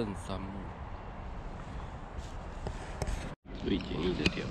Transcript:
正三木，最简易的钓。